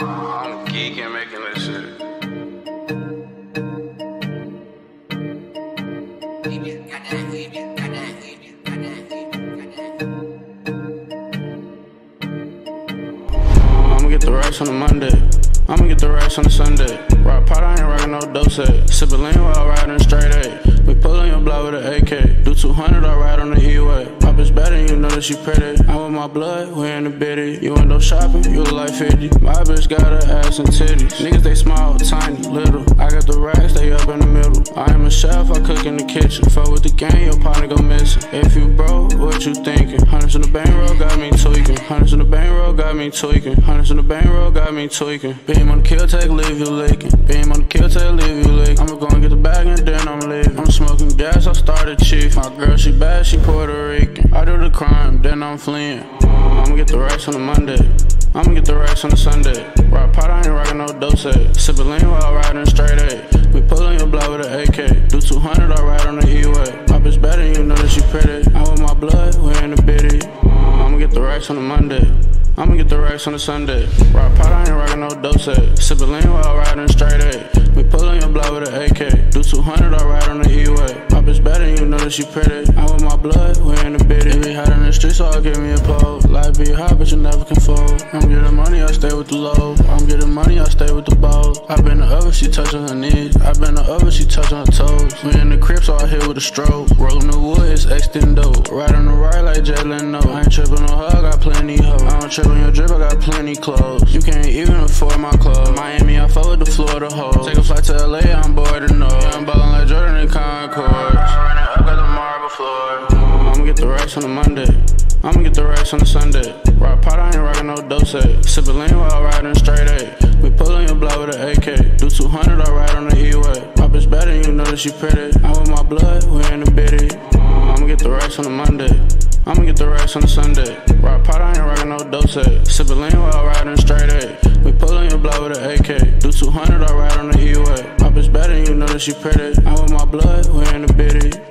I'm geeking making this shit. I'ma get the racks on a Monday. I'ma get the racks on a Sunday. Rock pot, I ain't rockin' no dose. Sippin' lean while riding straight A. We pull on your block with an AK. Do 200, I ride on the E-way. Bitch better, you know that she pretty. I'm with my blood, we in the bitty. You window shopping, you look like 50. My bitch got her ass and titties. Niggas, they small, tiny, little. I got the racks, they up in the middle. I am a chef, I cook in the kitchen. Fuck with the gang, your partner go missing. If you broke, what you thinking? Hundreds in the bank roll got me tweaking. Hundreds in the bank roll got me tweaking. Hundreds in the bank roll got me tweaking. Beam on the kill take, leave you licking. Beam on the kill take, leave I started chief. My girl, she bad, she Puerto Rican. I do the crime, then I'm fleeing. I'ma get the racks on a Monday. I'ma get the racks on a Sunday. Rock pot, I ain't rockin' no dose. Sippin' lean while riding straight A. We pull on your block with an AK. Do 200, I ride on the E-way. My bitch better, you know that she pretty. I'm with my blood, we in the bitty. I'ma get the racks on a Monday. I'ma get the racks on a Sunday. Rock pot, I ain't rockin' no dose. Sippin' lean while riding straight A. We pull on your block with an AK. Do 200, I ride on the know she pretty. I'm with my blood, we in the bitty. It hot in the streets, so I give me a pole. Life be hot, but you never can fold. I'm getting money, I stay with the low. I'm getting money, I stay with the bow. I been the oven, she touching her knees. I been the oven, she touching her toes. We in the crib, so I hit with a stroke. Rolling the wood, it's extendo. Right on the right like Jay Leno. I ain't tripping on her, I got plenty hoes. I don't trip on your drip, I got plenty clothes. You can't even afford my clothes. Miami, I fuck with the Florida hoes. Take a flight to LA, I'm bored to the racks on a Monday. I'ma get the racks on a Sunday. Rock pot, I ain't rockin' no dose. Sippin' lean while riding straight A. We pull on your block with an AK. Do 200, I ride on the E-way. My bitch better, you know that she pretty. I'm with my blood, we in the bitty. I'ma get the racks on a Monday. I'ma get the racks on a Sunday. Rock pot, I ain't rockin' no dose. Sippin' lean while riding straight A. We pull on your block with an AK. Do 200, I ride on the E-way. My bitch better, you know that she pretty. I'm with my blood, we in the bitty.